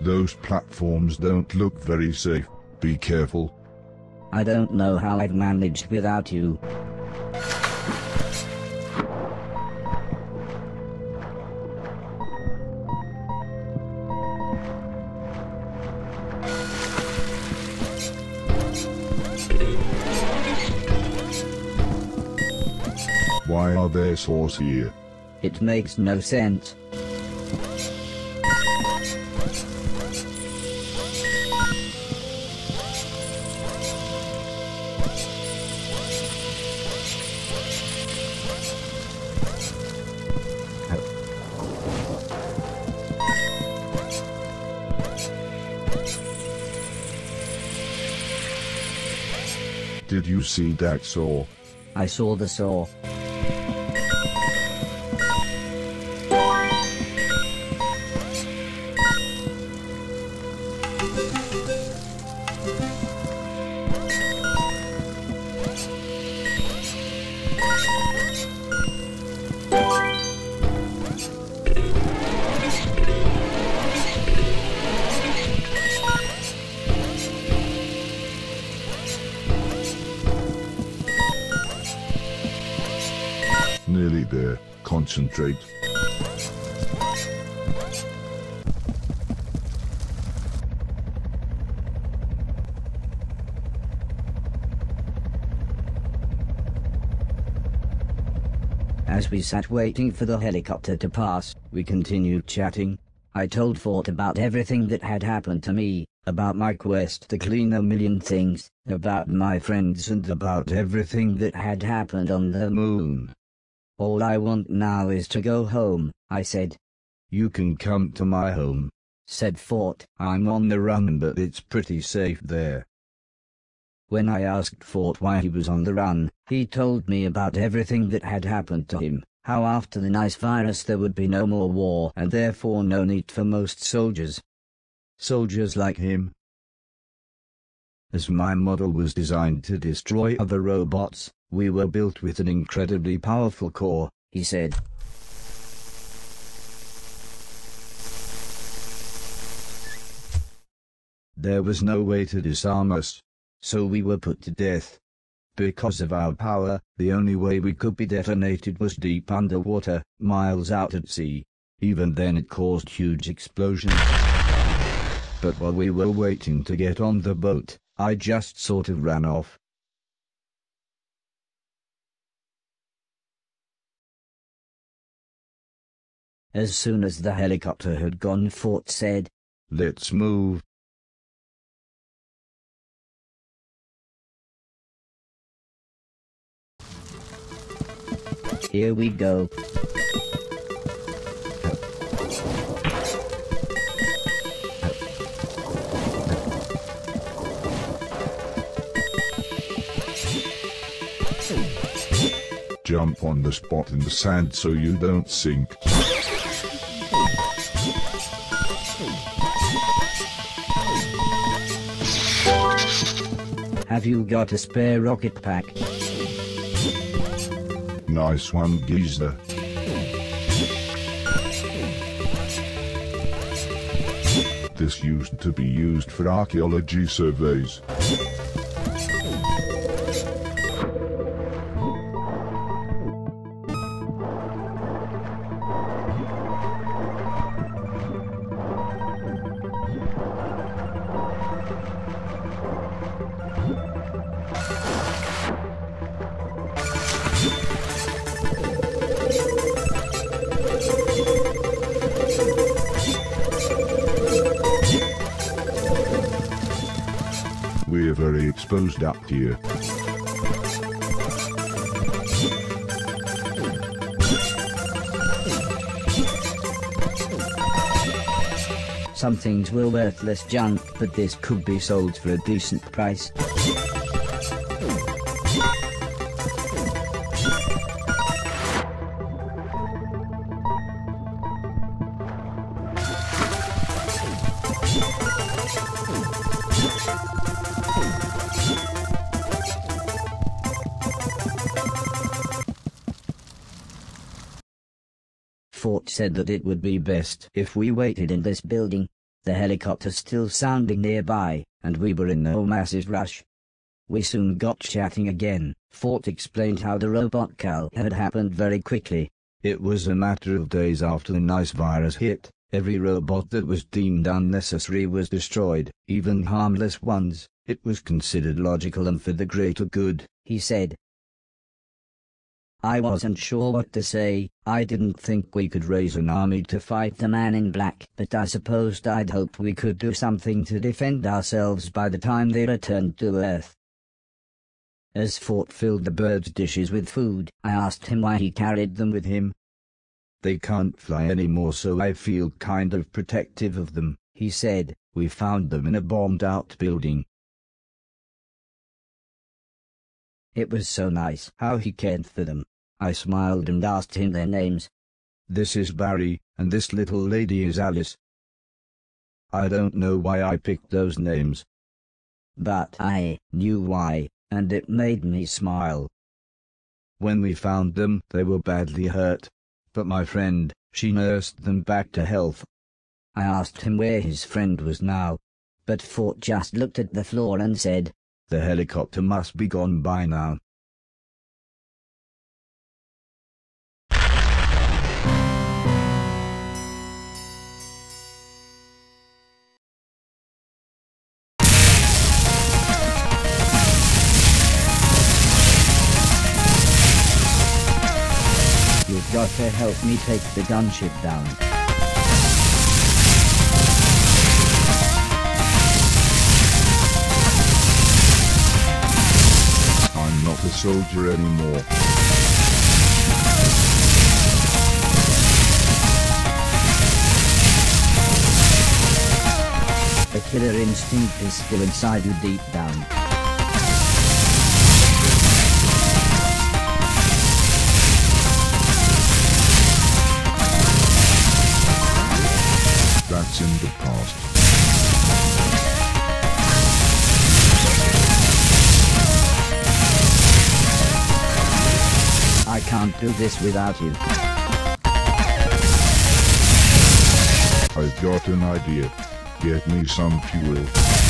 Those platforms don't look very safe. Be careful. I don't know how I've managed without you. Why are there saws here? It makes no sense. See that saw? I saw the saw. Nearly there. Concentrate. As we sat waiting for the helicopter to pass, we continued chatting. I told Fort about everything that had happened to me, about my quest to clean a million things, about my friends and about everything that had happened on the moon. All I want now is to go home, I said. You can come to my home. Said Fort. I'm on the run but it's pretty safe there. When I asked Fort why he was on the run, he told me about everything that had happened to him, how after the nice virus there would be no more war and therefore no need for most soldiers. Soldiers like him. As my model was designed to destroy other robots, we were built with an incredibly powerful core, he said. There was no way to disarm us, so we were put to death. Because of our power, the only way we could be detonated was deep underwater, miles out at sea. Even then it caused huge explosions. But while we were waiting to get on the boat, I just sort of ran off. As soon as the helicopter had gone, Fort said, Let's move. Here we go. Jump on the spot in the sand so you don't sink. Have you got a spare rocket pack? Nice one, geezer. This used to be used for archaeology surveys. Exposed up here. Some things were worthless junk, but this could be sold for a decent price. That it would be best if we waited in this building. the helicopter still sounding nearby, and we were in no massive rush. We soon got chatting again. Fort explained how the robot cow had happened very quickly. It was a matter of days after the nice virus hit. Every robot that was deemed unnecessary was destroyed, even harmless ones. It was considered logical and for the greater good, he said. I wasn't sure what to say. I didn't think we could raise an army to fight the man in black, but I supposed I'd hoped we could do something to defend ourselves by the time they returned to Earth. As Fort filled the birds' dishes with food, I asked him why he carried them with him. They can't fly anymore so I feel kind of protective of them, he said. We found them in a bombed-out building. It was so nice how he cared for them. I smiled and asked him their names. This is Barry, and this little lady is Alice. I don't know why I picked those names. But I knew why and it made me smile. When we found them, they were badly hurt. But my friend, she nursed them back to health. I asked him where his friend was now, but Fort just looked at the floor and said, The helicopter must be gone by now. To help me take the gunship down. I'm not a soldier anymore. The killer instinct is still inside you deep down. In the past. I can't do this without you. I've got an idea. Get me some fuel.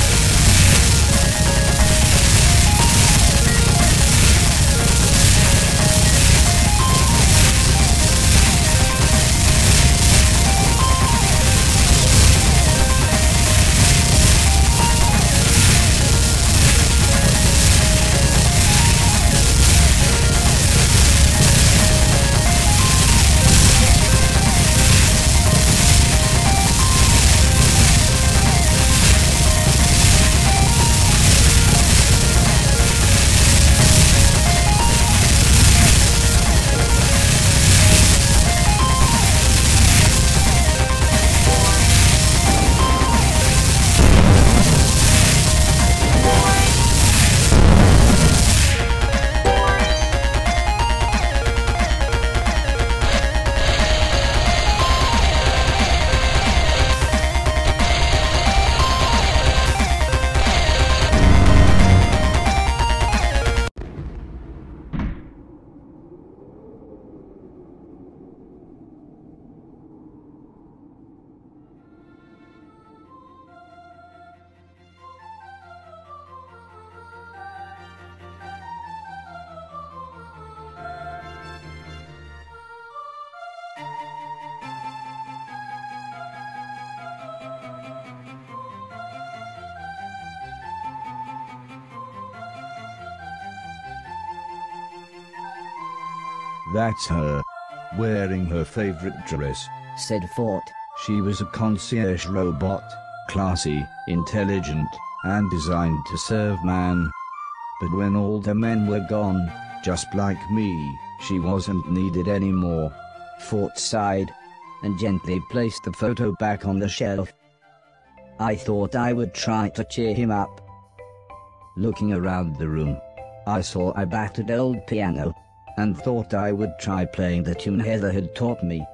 That's her. Wearing her favorite dress. Said Fort. She was a concierge robot, classy, intelligent, and designed to serve man. But when all the men were gone, just like me, she wasn't needed anymore. Fort sighed and gently placed the photo back on the shelf. I thought I would try to cheer him up. Looking around the room, I saw a battered old piano and thought I would try playing the tune Heather had taught me.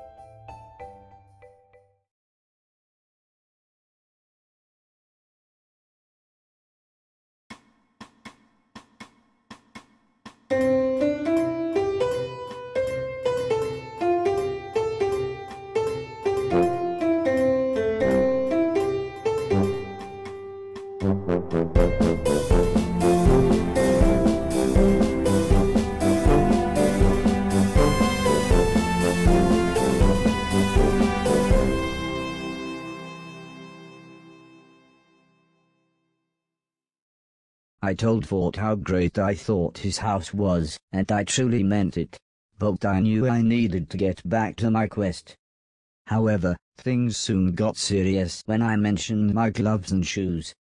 I told Fort how great I thought his house was, and I truly meant it. But I knew I needed to get back to my quest. However, things soon got serious when I mentioned my gloves and shoes.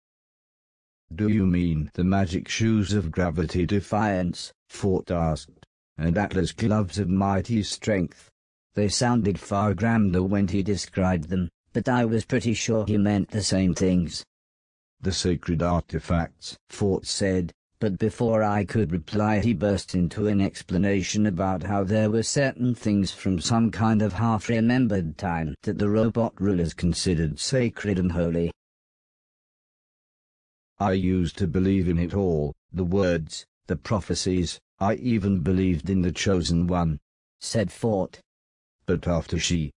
Do you mean the magic shoes of gravity defiance? Fort asked. And Atlas gloves of mighty strength. They sounded far grander when he described them, but I was pretty sure he meant the same things. The sacred artifacts, Fort said, but before I could reply he burst into an explanation about how there were certain things from some kind of half-remembered time that the robot rulers considered sacred and holy. I used to believe in it all, the words, the prophecies, I even believed in the Chosen One, said Fort. But after she...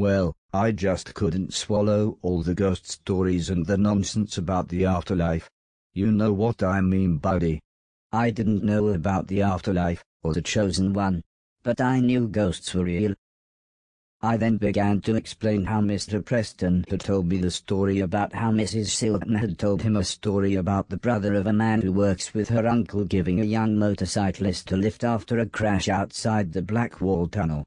Well, I just couldn't swallow all the ghost stories and the nonsense about the afterlife. You know what I mean, buddy. I didn't know about the afterlife, or the chosen one, but I knew ghosts were real. I then began to explain how Mr. Preston had told me the story about how Mrs. Silton had told him a story about the brother of a man who works with her uncle giving a young motorcyclist a lift after a crash outside the Blackwall Tunnel.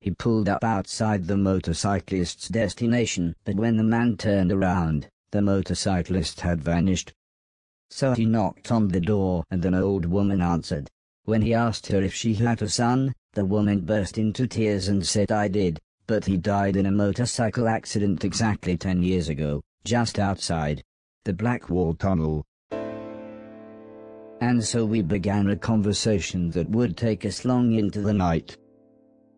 He pulled up outside the motorcyclist's destination, but when the man turned around, the motorcyclist had vanished. So he knocked on the door and an old woman answered. When he asked her if she had a son, the woman burst into tears and said I did, but he died in a motorcycle accident exactly 10 years ago, just outside the Blackwall Tunnel. And so we began a conversation that would take us long into the night.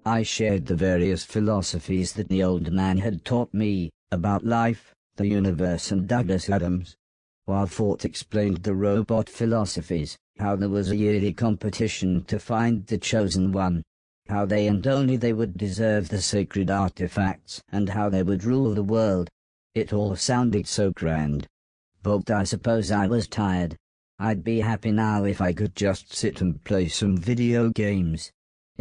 I shared the various philosophies that the old man had taught me, about life, the universe and Douglas Adams while Fort explained the robot philosophies, how there was a yearly competition to find the chosen one, how they and only they would deserve the sacred artifacts, and how they would rule the world. It all sounded so grand. But I suppose I was tired. I'd be happy now if I could just sit and play some video games.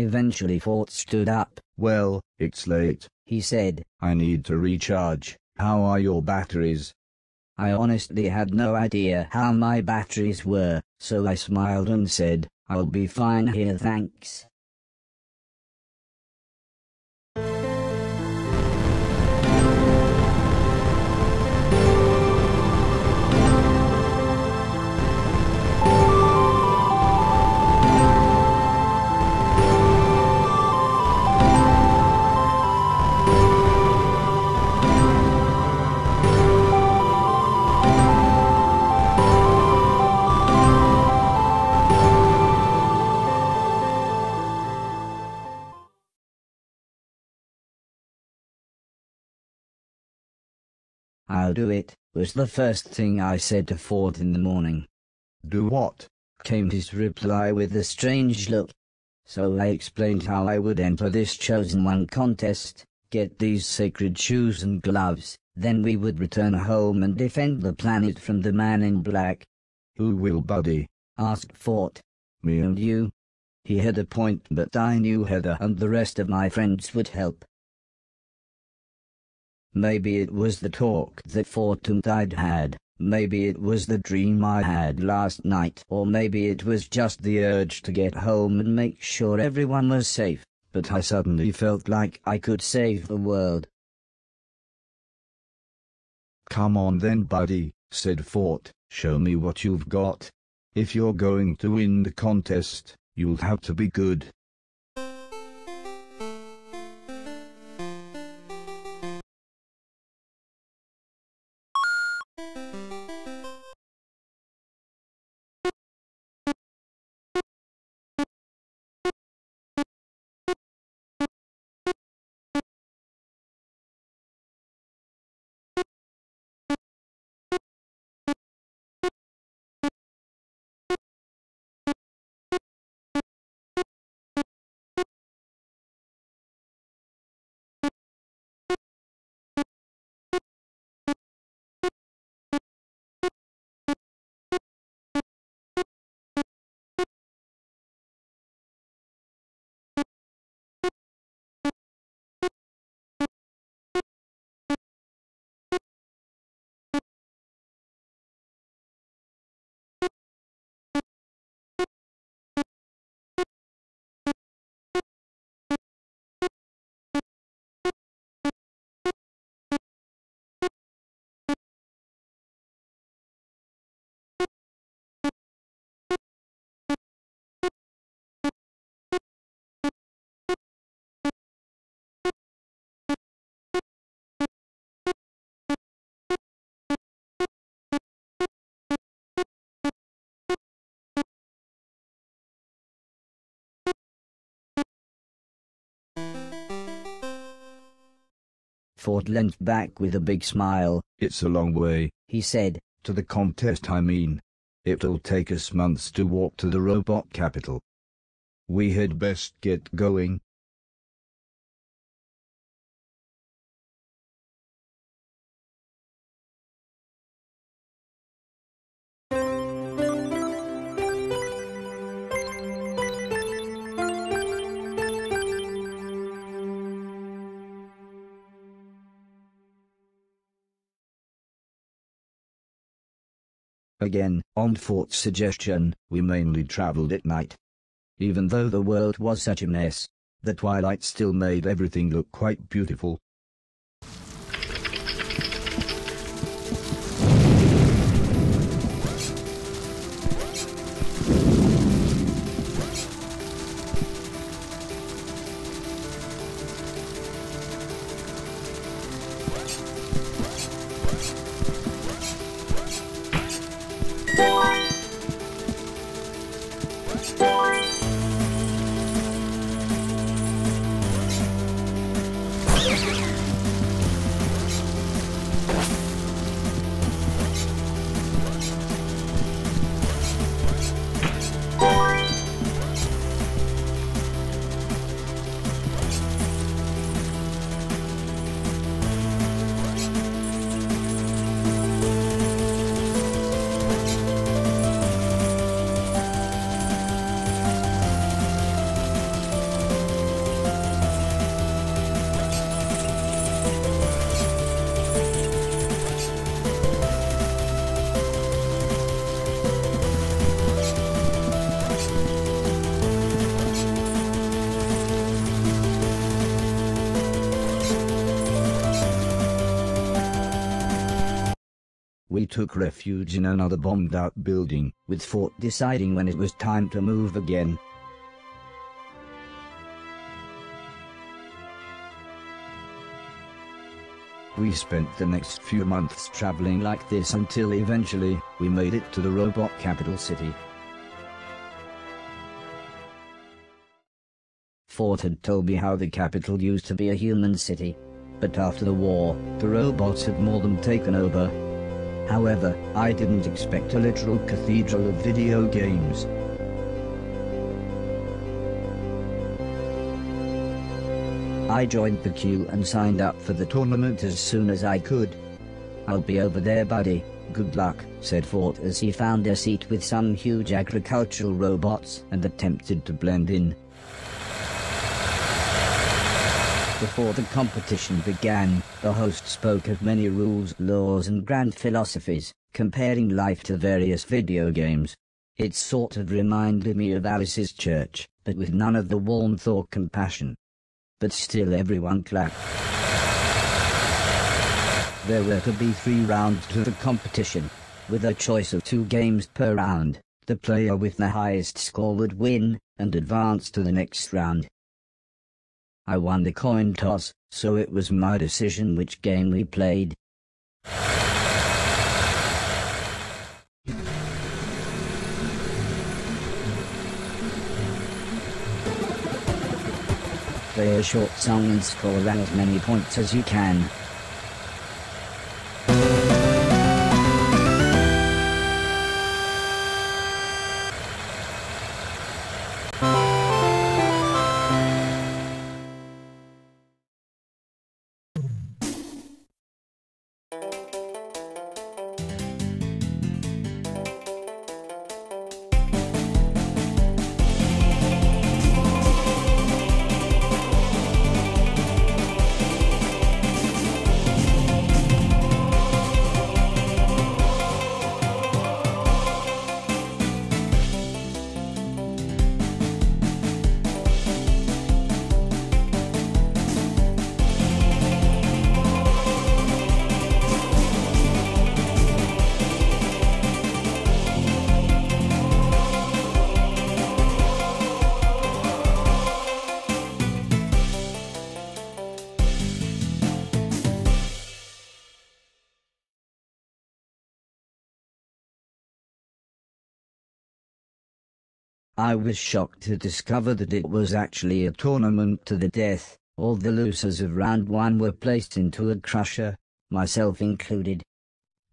Eventually Fort stood up. Well, it's late, he said. I need to recharge. How are your batteries? I honestly had no idea how my batteries were, so I smiled and said, I'll be fine here thanks. I'll do it, was the first thing I said to Fort in the morning. Do what? came his reply with a strange look. So I explained how I would enter this chosen one contest, get these sacred shoes and gloves, then we would return home and defend the planet from the man in black. Who will, buddy? asked Fort. Me and you. He had a point, but I knew Heather and the rest of my friends would help. Maybe it was the talk that Fort and I'd had, maybe it was the dream I had last night, or maybe it was just the urge to get home and make sure everyone was safe, but I suddenly felt like I could save the world. Come on then buddy, said Fort, show me what you've got. If you're going to win the contest, you'll have to be good. Fort leant back with a big smile. It's a long way. He said, To the contest, I mean. It'll take us months to walk to the robot capital. We had best get going. Again, on Fort's suggestion, we mainly traveled at night. Even though the world was such a mess, the twilight still made everything look quite beautiful. Took refuge in another bombed out building, with Fort deciding when it was time to move again. We spent the next few months traveling like this until eventually, we made it to the robot capital city. Fort had told me how the capital used to be a human city. But after the war, the robots had more than taken over. However, I didn't expect a literal cathedral of video games. I joined the queue and signed up for the tournament as soon as I could. I'll be over there, buddy. Good luck, said Fort as he found a seat with some huge agricultural robots and attempted to blend in. Before the competition began, the host spoke of many rules, laws and grand philosophies, comparing life to various video games. It sort of reminded me of Alice's church, but with none of the warmth or compassion. But still everyone clapped. There were to be three rounds to the competition, with a choice of two games per round. The player with the highest score would win, and advance to the next round. I won the coin toss, so it was my decision which game we played. Play a short song and score as many points as you can. I was shocked to discover that it was actually a tournament to the death. All the losers of round one were placed into a crusher, myself included.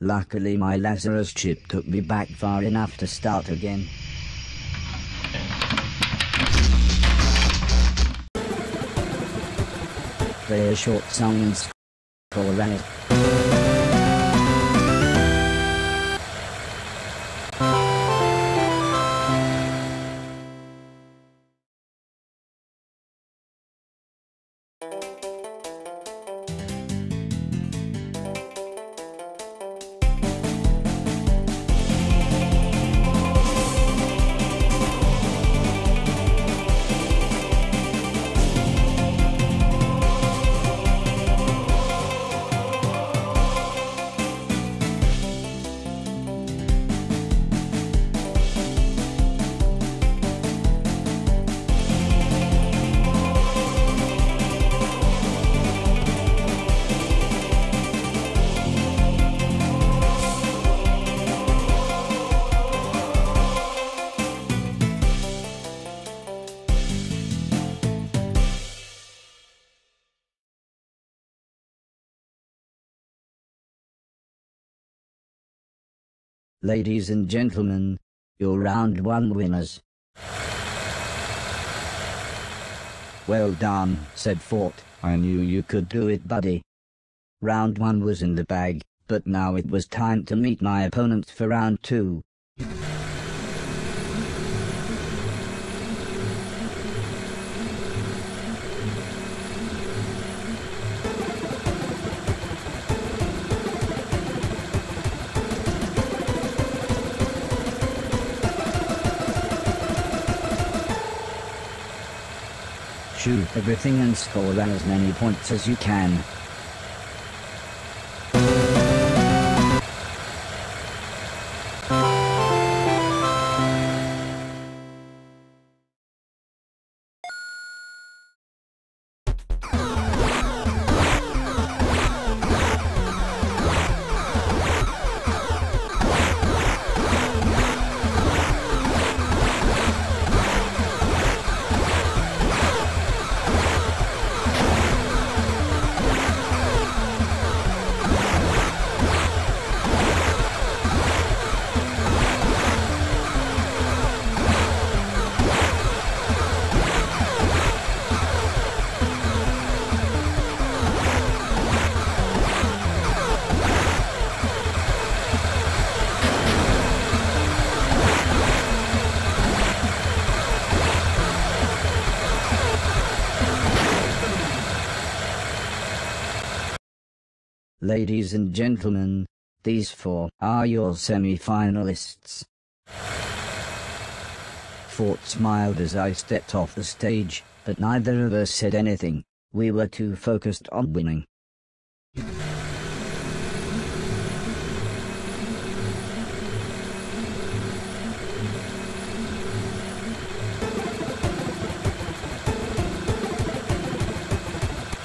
Luckily my Lazarus chip took me back far enough to start again. Play a short song and score Ladies and gentlemen, your round one winners. Well done, said Fort. I knew you could do it, buddy. Round one was in the bag, but now it was time to meet my opponents for round two. Shoot everything and score as many points as you can. Ladies and gentlemen, these four are your semi-finalists. Fort smiled as I stepped off the stage, but neither of us said anything. We were too focused on winning.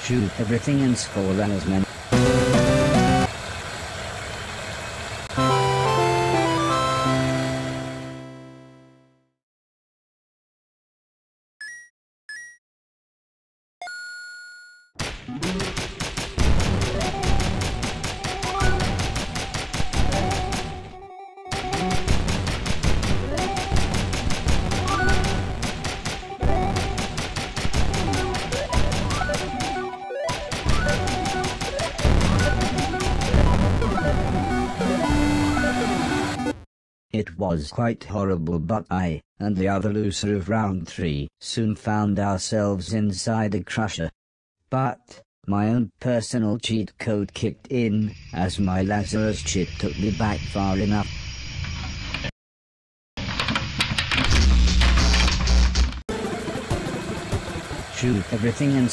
Shoot everything and score as many. Was quite horrible but I, and the other loser of round three, soon found ourselves inside a crusher. But, my own personal cheat code kicked in, as my Lazarus chip took me back far enough. Shoot everything and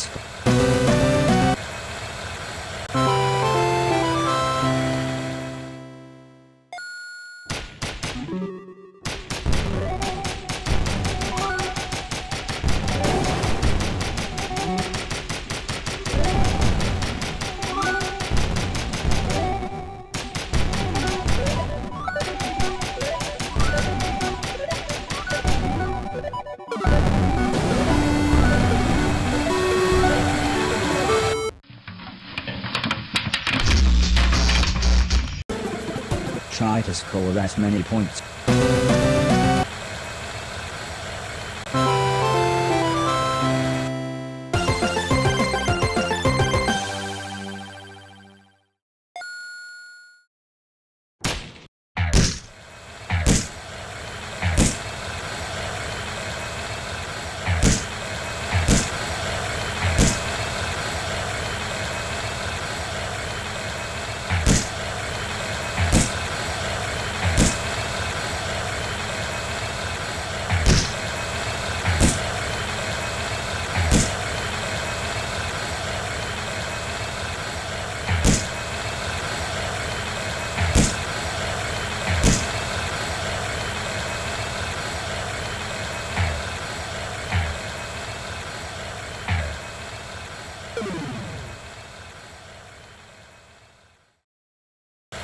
try to score as many points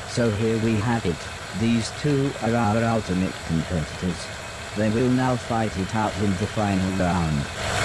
So here we have it. These two are our ultimate competitors. They will now fight it out in the final round.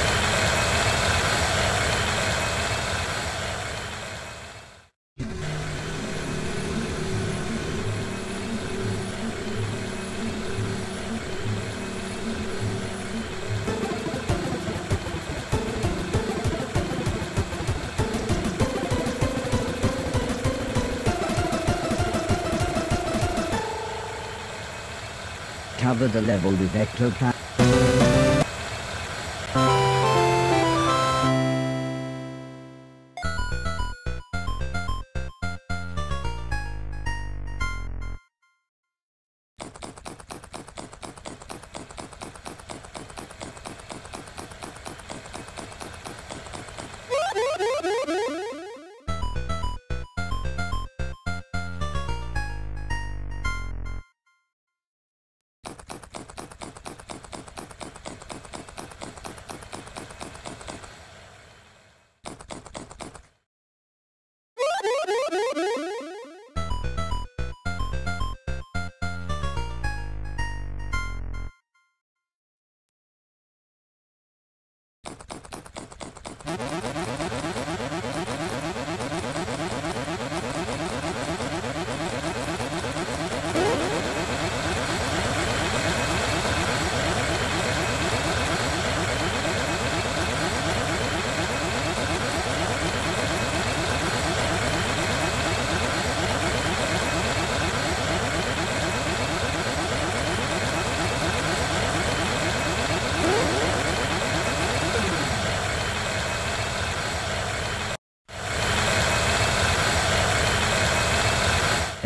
The level with.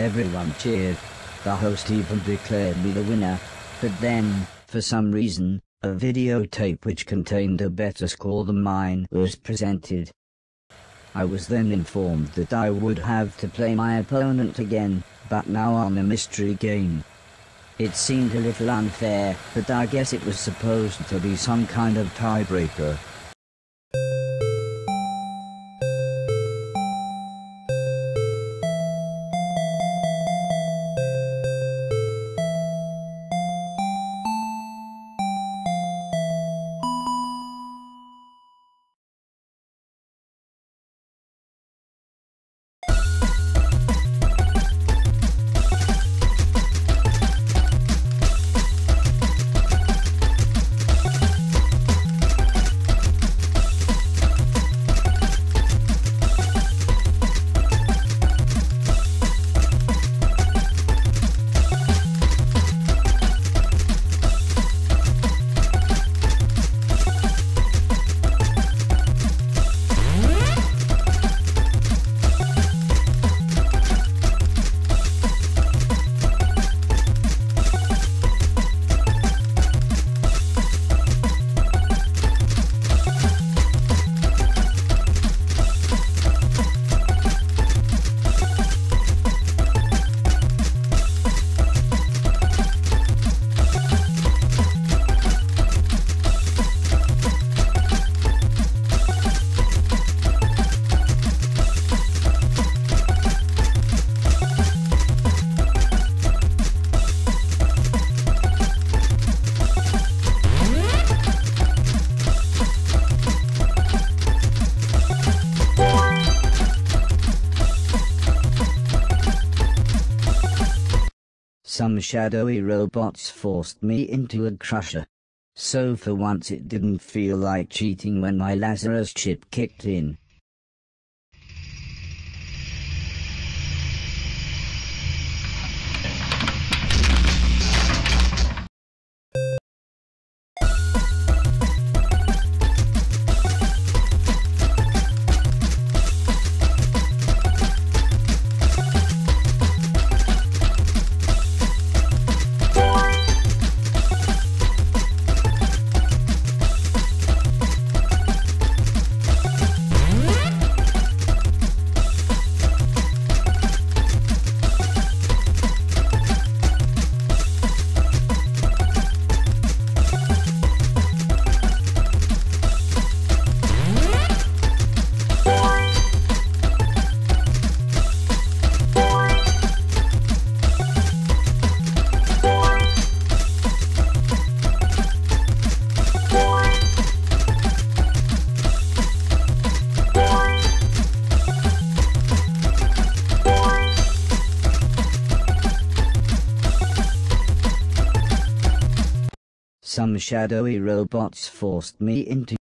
Everyone cheered. The host even declared me the winner. But then, for some reason, a videotape which contained a better score than mine was presented. I was then informed that I would have to play my opponent again, but now on a mystery game. It seemed a little unfair, but I guess it was supposed to be some kind of tiebreaker. Some shadowy robots forced me into a crusher. So for once it didn't feel like cheating when my Lazarus chip kicked in. Some shadowy robots forced me into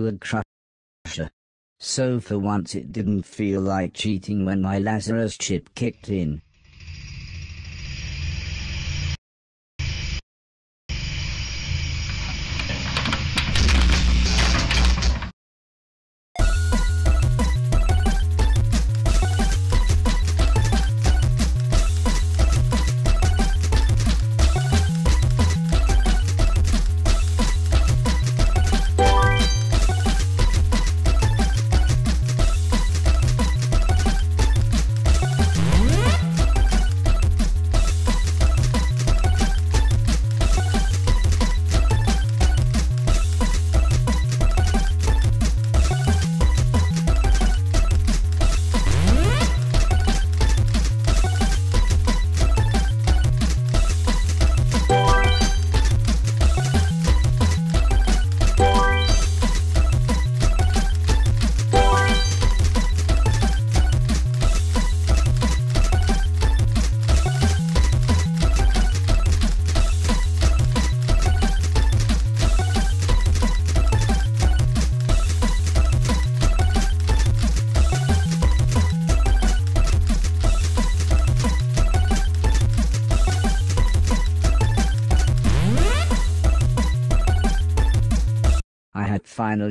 a crusher. So for once it didn't feel like cheating when my Lazarus chip kicked in.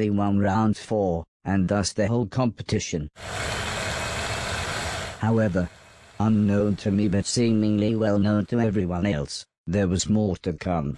won round four and thus the whole competition. However, unknown to me but seemingly well known to everyone else, there was more to come.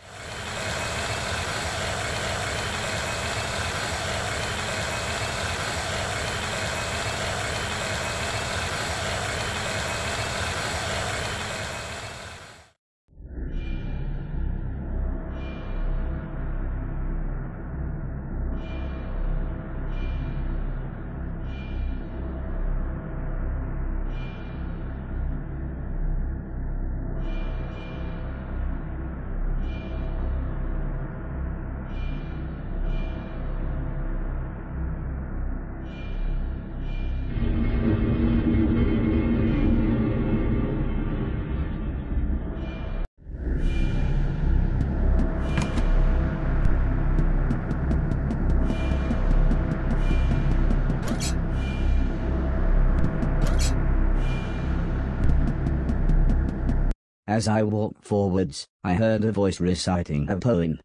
As I walked forwards, I heard a voice reciting a poem.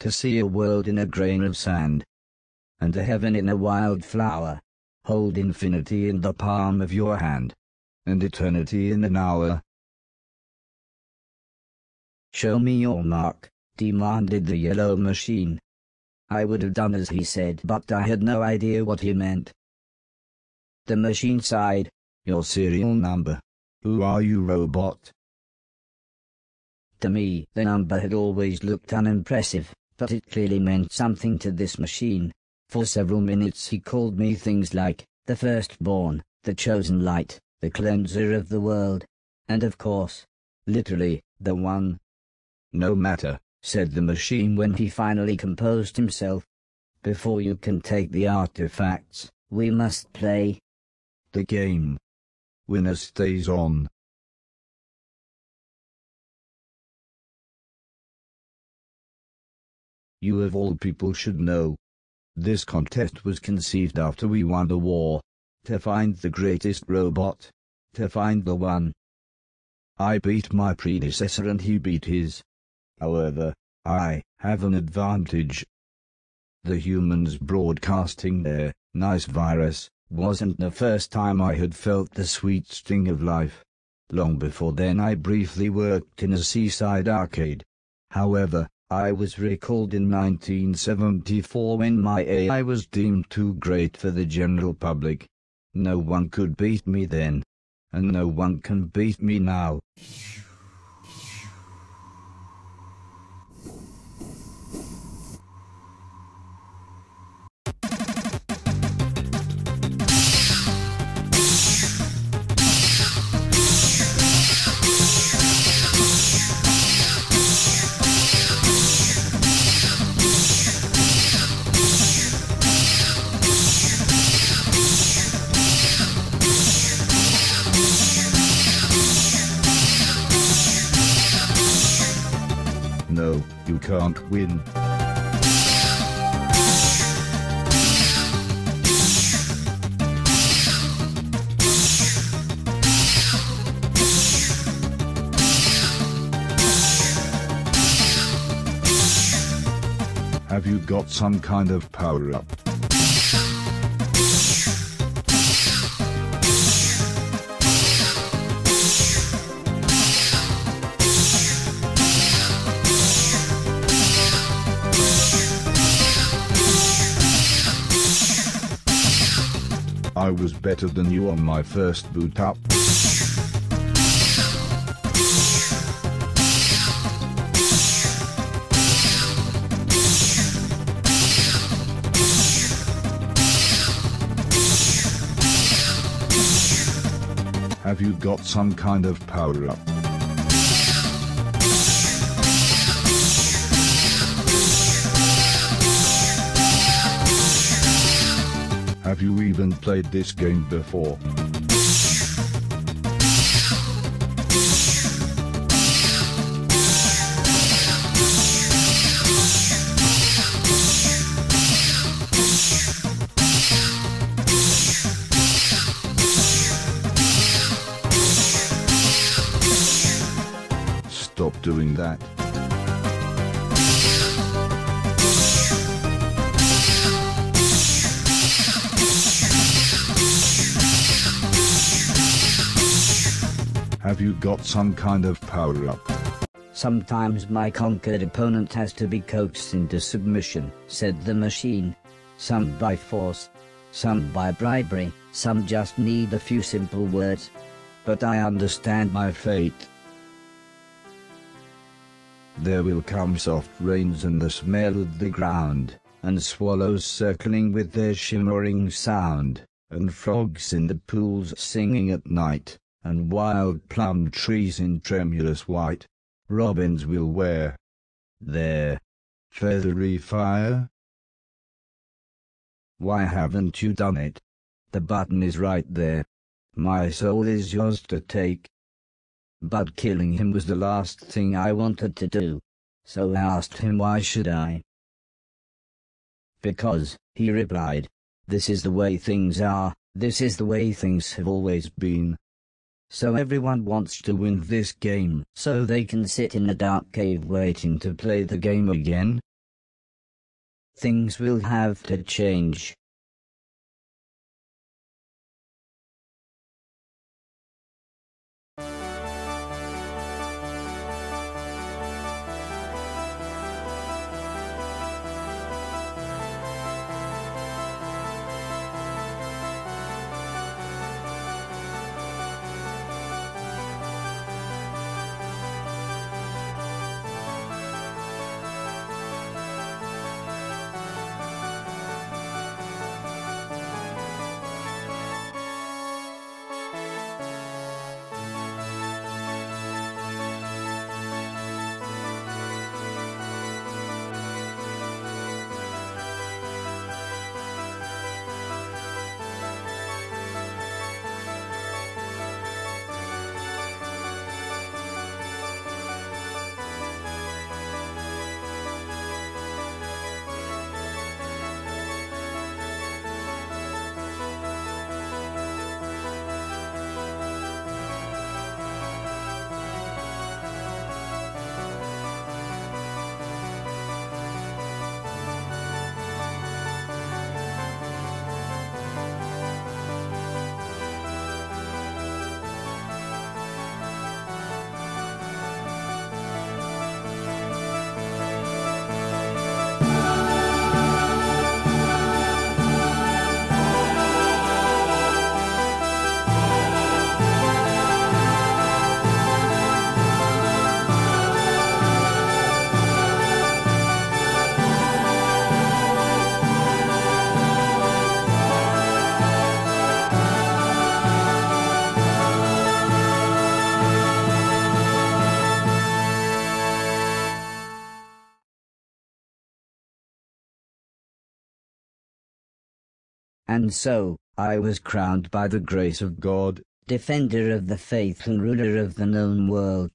To see a world in a grain of sand, and a heaven in a wild flower, hold infinity in the palm of your hand, and eternity in an hour. Show me your mark, demanded the yellow machine. I would have done as he said, but I had no idea what he meant. The machine sighed, Your serial number. Who are you, robot? To me, the number had always looked unimpressive, but it clearly meant something to this machine. For several minutes he called me things like, the firstborn, the chosen light, the cleanser of the world, and of course, literally, the one. No matter, said the machine when he finally composed himself. Before you can take the artifacts, we must play. the game. Winner stays on. You of all people should know. This contest was conceived after we won the war. To find the greatest robot. To find the one. I beat my predecessor and he beat his. However, I have an advantage. The humans broadcasting their nice virus wasn't the first time I had felt the sweet sting of life. Long before then I briefly worked in a seaside arcade. However, I was recalled in 1974 when my AI was deemed too great for the general public. No one could beat me then. And no one can beat me now. You can't win. Have you got some kind of power was better than you on my first boot up. Have you got some kind of power up? You even played this game before? You got some kind of power up? Sometimes my conquered opponent has to be coaxed into submission, said the machine. Some by force, some by bribery, some just need a few simple words. But I understand my fate. There will come soft rains and the smell of the ground, and swallows circling with their shimmering sound, and frogs in the pools singing at night, and wild plum trees in tremulous white. Robins will wear their feathery fire. Why haven't you done it? The button is right there. My soul is yours to take. But killing him was the last thing I wanted to do. So I asked him why should I? Because, he replied, this is the way things are, this is the way things have always been. So everyone wants to win this game, so they can sit in a dark cave waiting to play the game again. Things will have to change. And so, I was crowned by the grace of God, defender of the faith and ruler of the known world.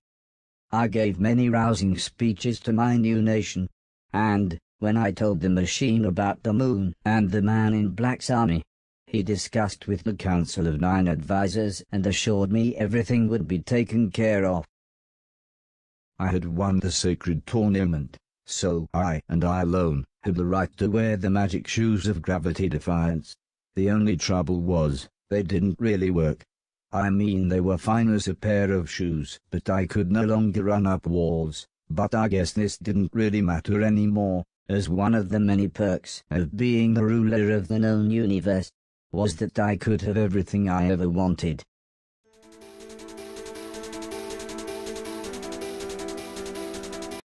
I gave many rousing speeches to my new nation, and, when I told the machine about the moon and the man in black's army, he discussed with the council of nine advisers and assured me everything would be taken care of. I had won the sacred tournament, so I and I alone had the right to wear the magic shoes of gravity defiance. The only trouble was, they didn't really work. I mean they were fine as a pair of shoes, but I could no longer run up walls. But I guess this didn't really matter anymore, as one of the many perks of being the ruler of the known universe was that I could have everything I ever wanted.